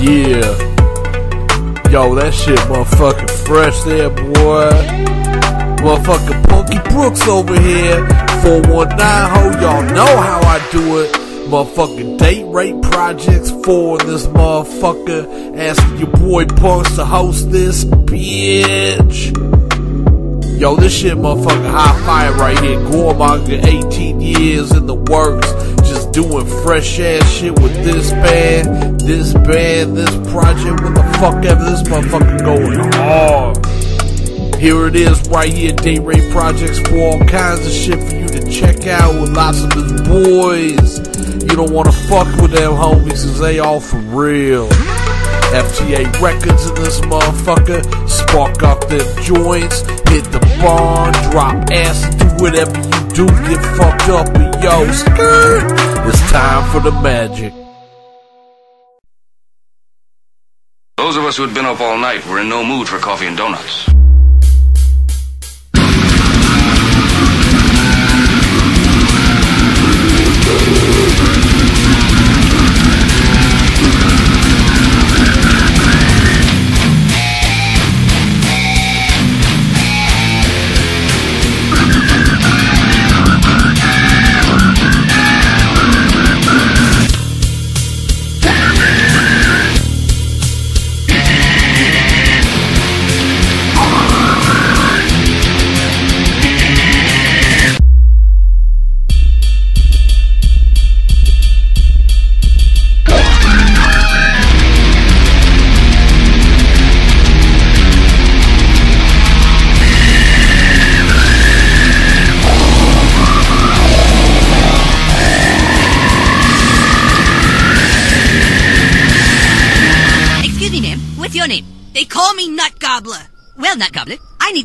Yeah. Yo, that shit motherfucking fresh there, boy. Motherfucking Punky Brooks over here. 419 ho, y'all know how I do it. Motherfucking date rape projects for this motherfucker. Asking your boy Punks to host this bitch. Yo, this shit motherfucking high fire right here. Goremonger, 18 years in the works. Doing fresh ass shit with this band, this band, this project. What the fuck ever. This motherfucker going hard. Here it is right here, Date Rape Projects for all kinds of shit for you to check out with lots of his boys. You don't wanna fuck with them homies cause they all for real. FTA Records in this motherfucker. Spark up them joints, hit the barn, drop ass, do whatever you do. Get fucked up, but yo, skirt. It's time for the magic. Those of us who had been up all night were in no mood for coffee and donuts.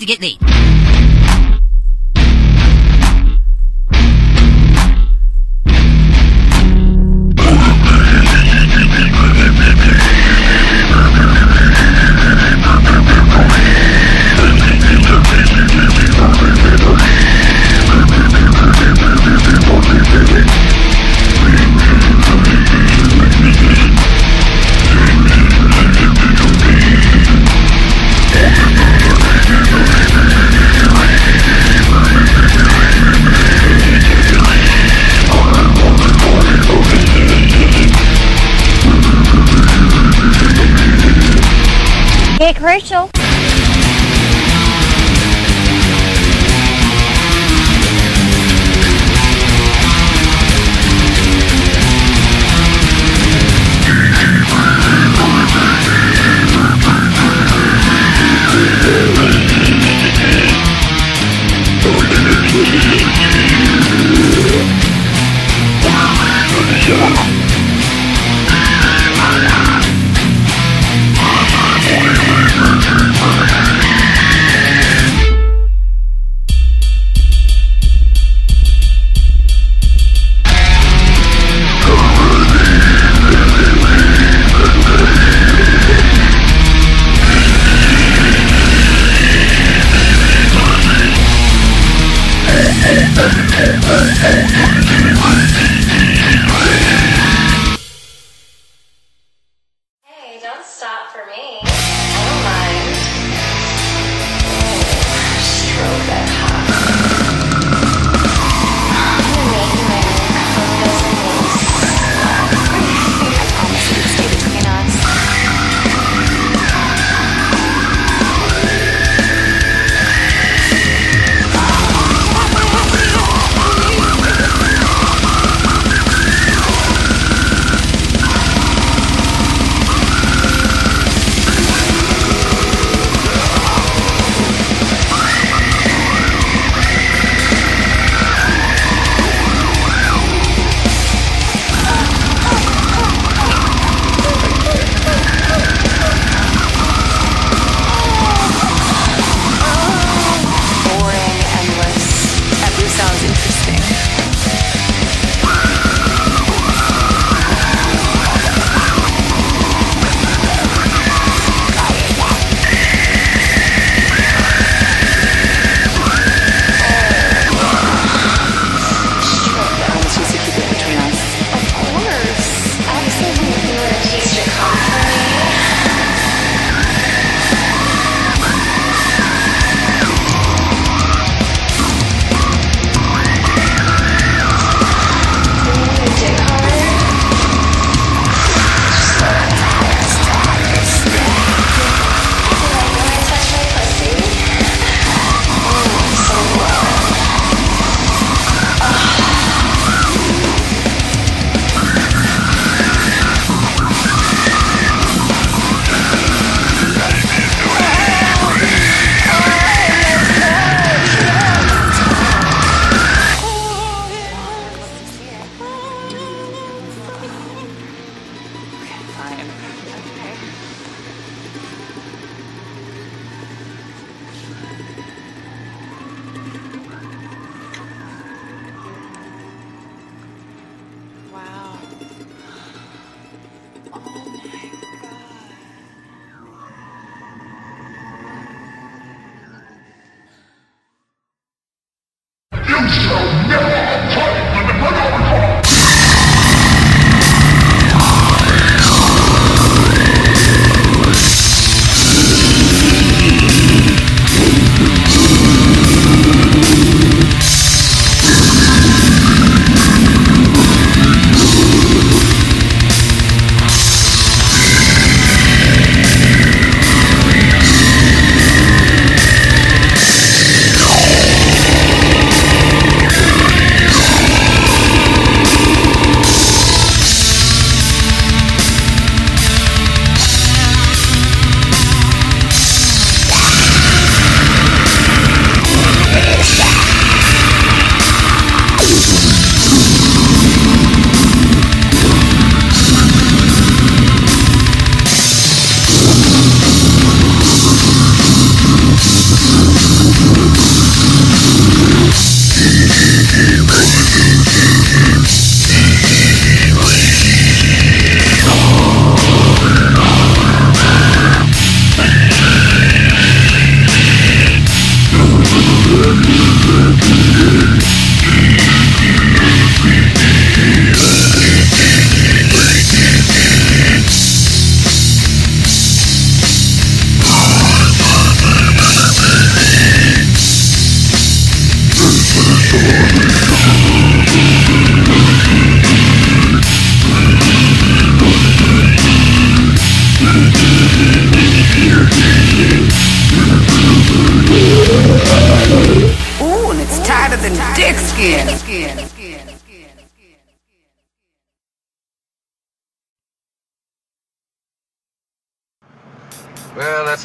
To get laid.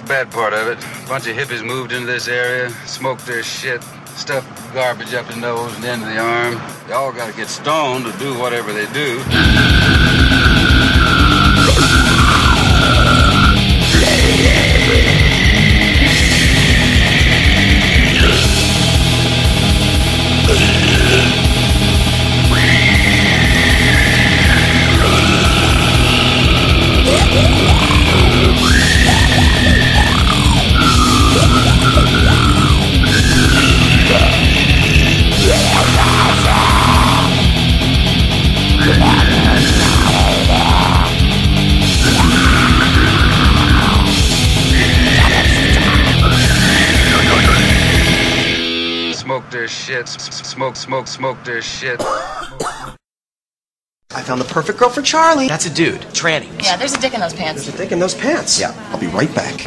Bad part of it. A bunch of hippies moved into this area, smoked their shit, stuffed garbage up the nose and into the arm. They all gotta get stoned to do whatever they do. Smoke their shit, s- s- smoke, smoke, smoke their shit. I found the perfect girl for Charlie. That's a dude. Tranny. Yeah, there's a dick in those pants. There's a dick in those pants. Yeah, I'll be right back.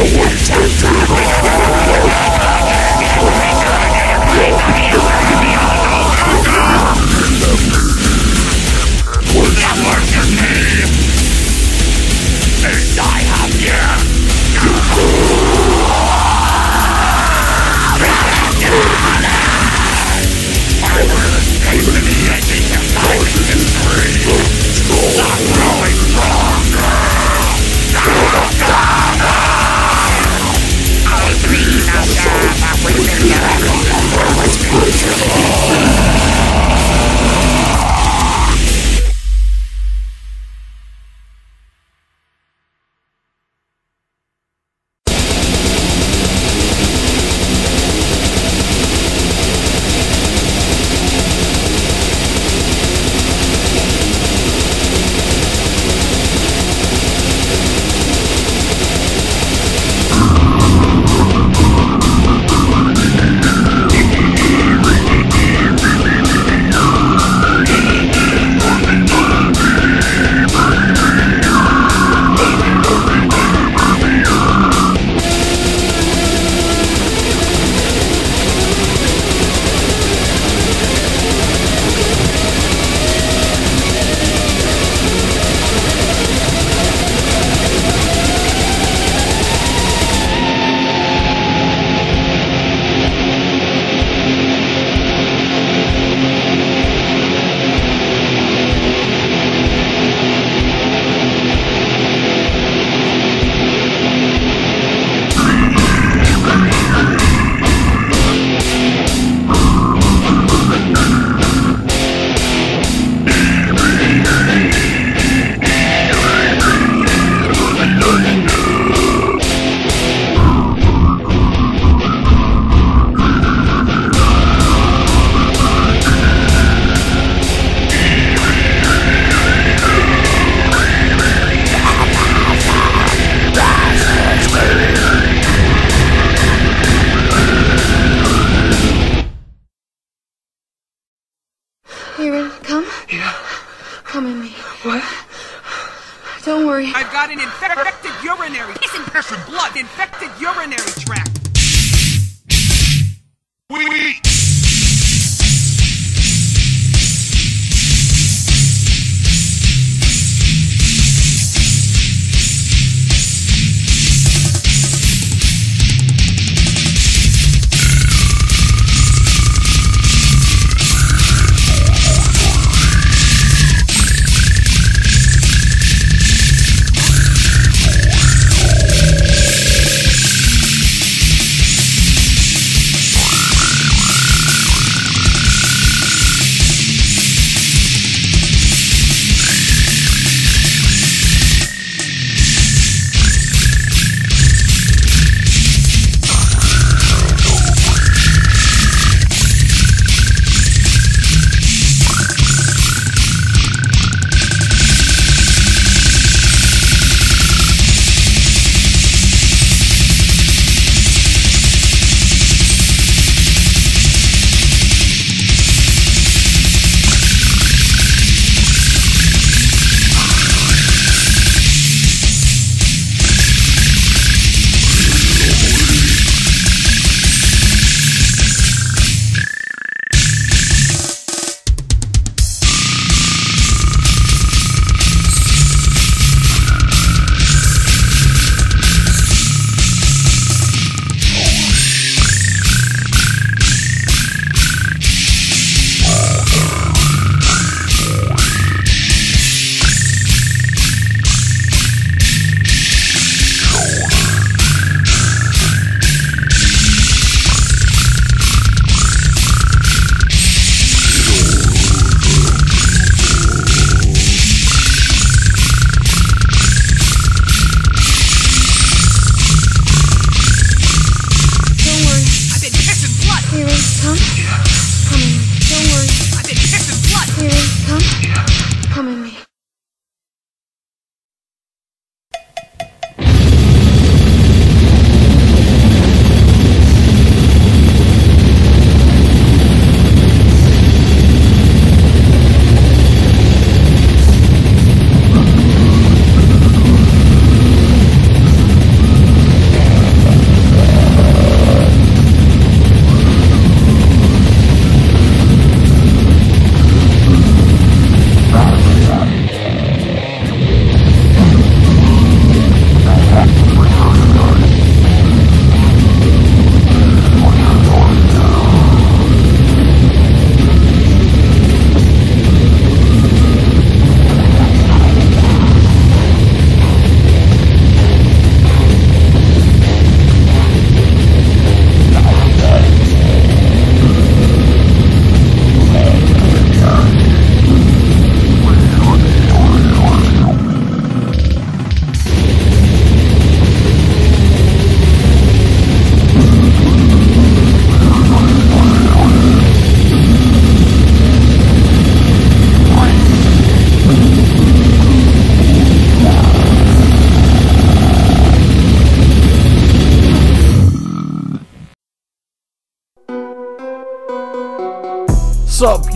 You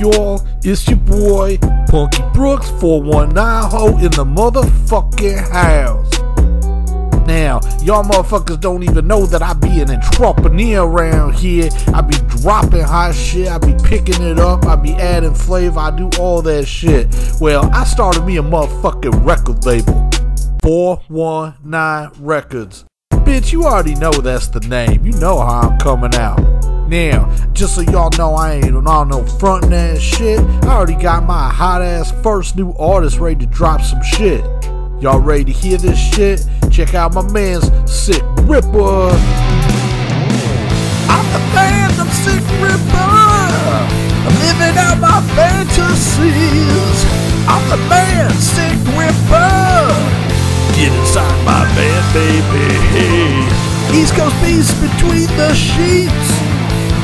y'all? It's your boy, Punky Brooks, 419 Ho in the motherfucking house. Now, y'all motherfuckers don't even know that I be an entrepreneur around here. I be dropping hot shit, I be picking it up, I be adding flavor, I do all that shit. Well, I started me a motherfucking record label. 419 Records. Bitch, you already know that's the name. You know how I'm coming out. Now, just so y'all know I ain't on all no frontin' ass shit, I already got my hot ass first new artist ready to drop some shit. Y'all ready to hear this shit? Check out my man's Sick Ripper. I'm the man, I'm Sick Ripper. I'm living out my fantasies. I'm the man, Sick Ripper. Get inside my van, baby. East Coast beast between the sheets.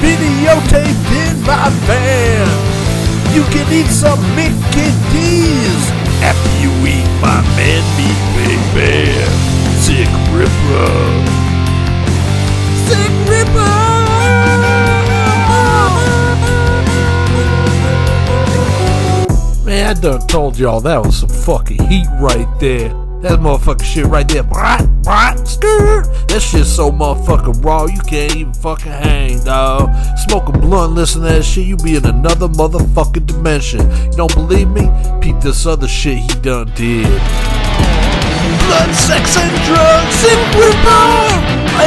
Videotaped in my van. You can eat some Mickey D's after you eat my man meat, baby. Sick Ripper. Sick Ripper. Man, I done told y'all that was some fucking heat right there. That motherfucking shit right there. Brat, brat, stir. That shit's so motherfucking raw, you can't even fucking hang, dog. Smoke a blunt, listen to that shit, you be in another motherfucking dimension. You don't believe me? Peep this other shit he done did. Blood, sex, and drugs, sick ripper.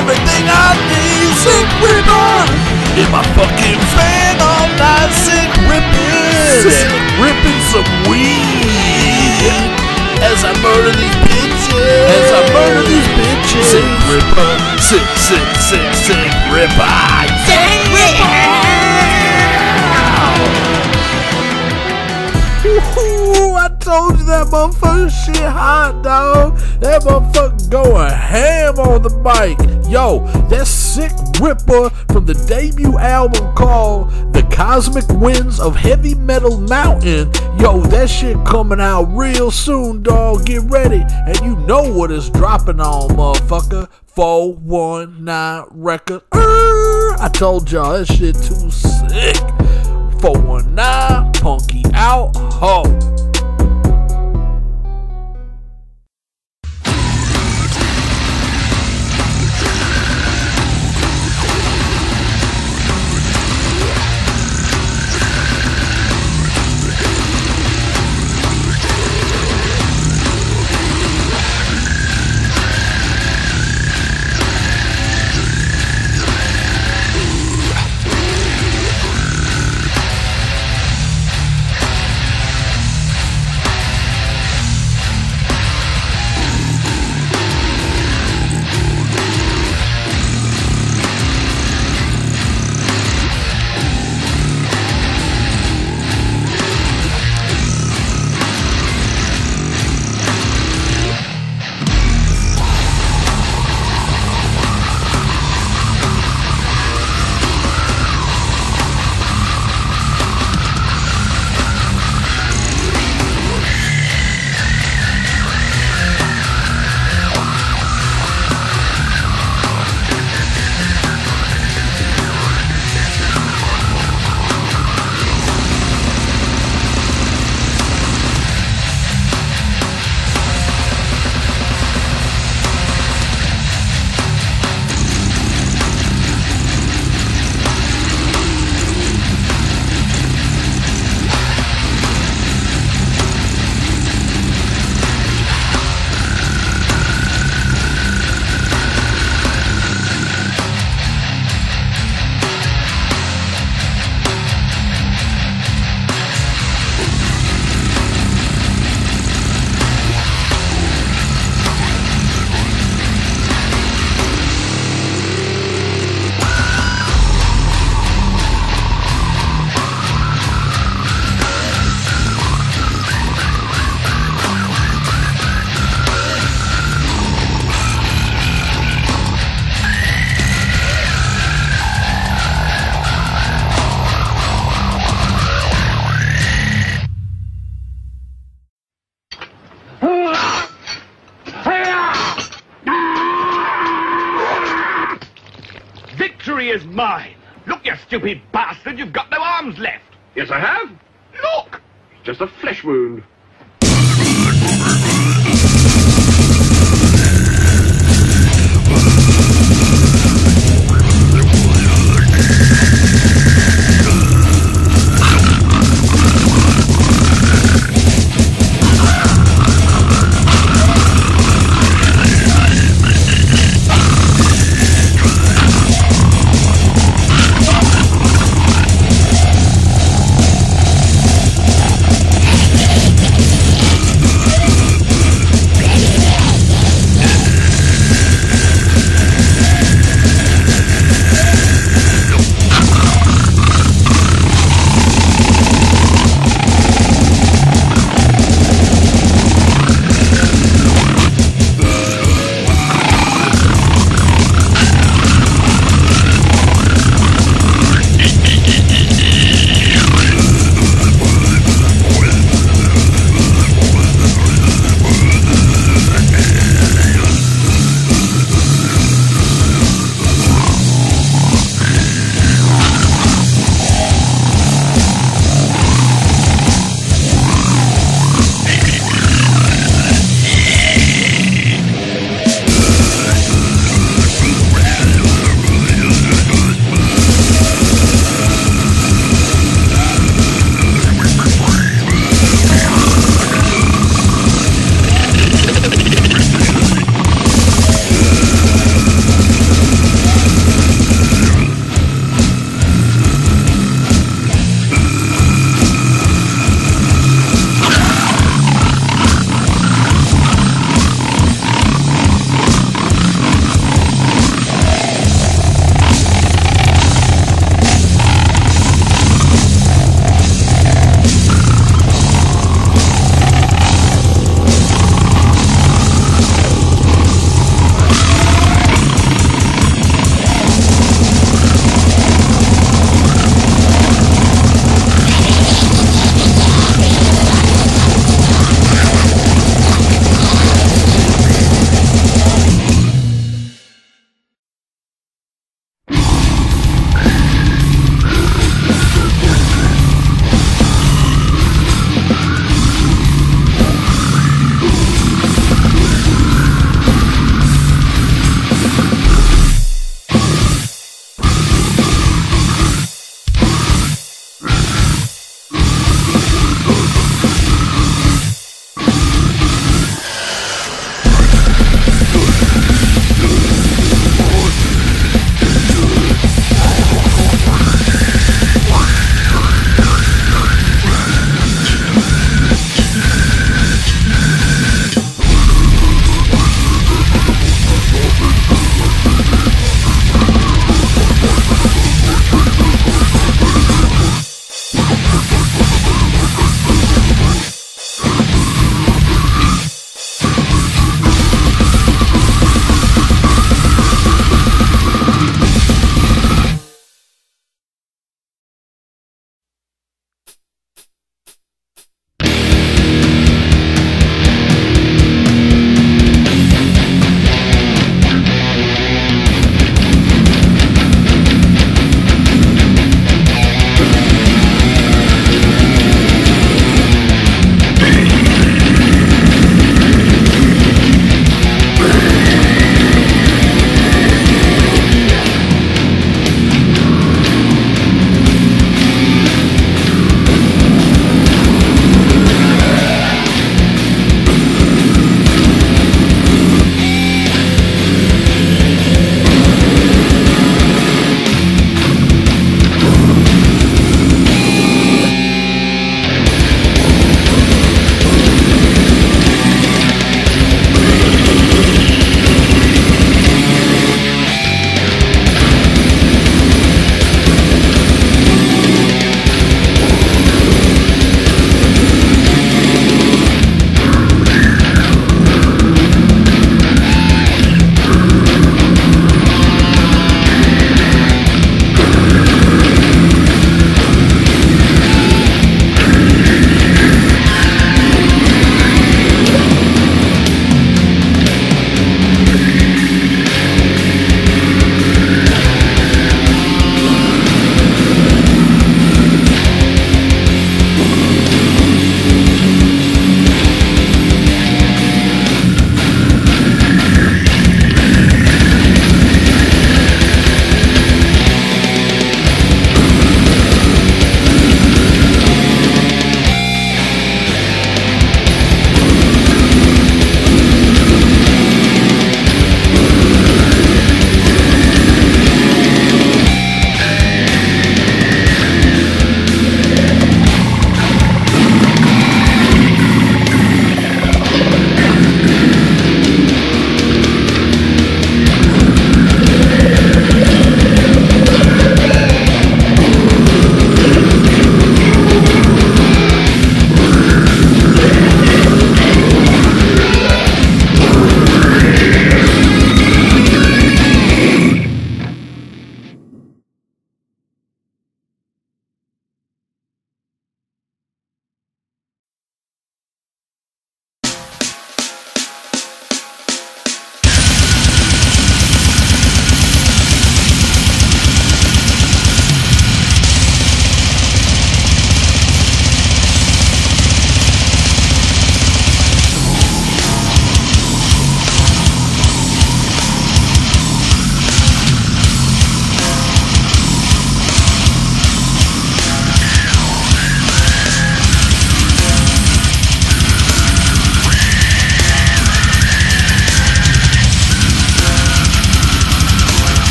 Everything I need, sick ripper. In my fucking fan all night, sick ripping. Sick ripping some weed. As I murder these bitches. As I murder these bitches. Sick ripper. Sick, sick, sick, sick ripper. Sick ripper. You that motherfucker shit hot, dog. That motherfucker going ham on the mic. Yo, that sick ripper from the debut album called The Cosmic Winds of Heavy Metal Mountain. Yo, that shit coming out real soon, dog. Get ready. And you know what is dropping on, motherfucker. 419 record. Er, I told y'all that shit too sick. 419 Punky out ho.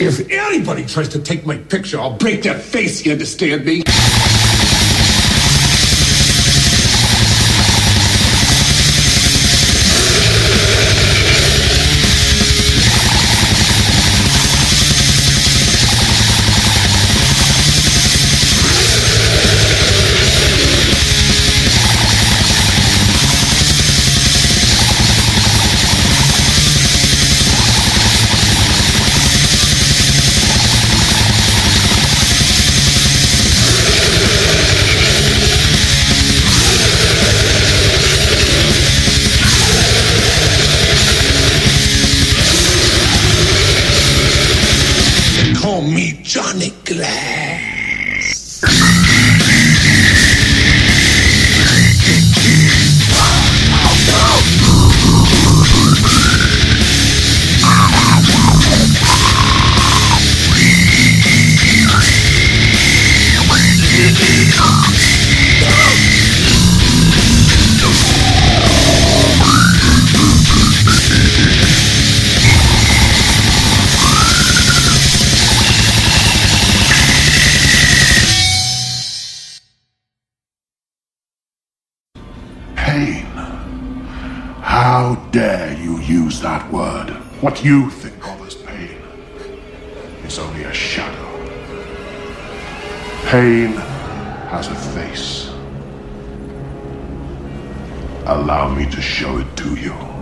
If anybody tries to take my picture, I'll break their face, you understand me? Dare you use that word? What you think of as pain is only a shadow. Pain has a face. Allow me to show it to you.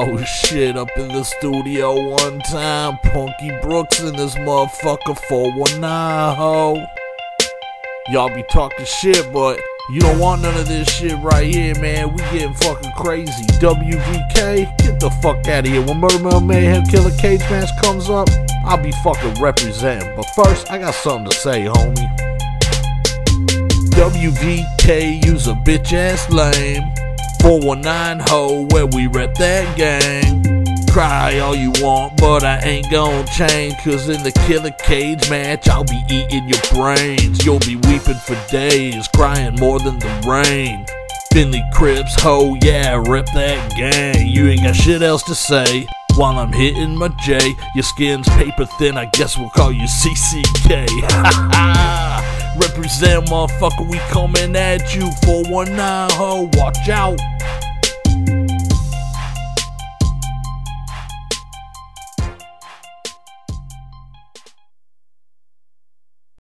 Oh shit, up in the studio one time. Punky Brooks in this motherfucker 419 ho. Y'all be talking shit, but you don't want none of this shit right here, man. We getting fucking crazy. WVK, get the fuck out of here. When Murder Mill Mayhem Killer Cage Match comes up, I'll be fucking representing. But first, I got something to say, homie. WVK, use a bitch ass lame. 419 ho, where we rep that gang. Cry all you want, but I ain't gon' change. Cause in the killer cage match, I'll be eating your brains. You'll be weeping for days, crying more than the rain. Finley Crips, ho, yeah, rep that gang. You ain't got shit else to say. While I'm hitting my J, your skin's paper thin, I guess we'll call you CCK. Represent, motherfucker, we coming at you. 419 ho, watch out.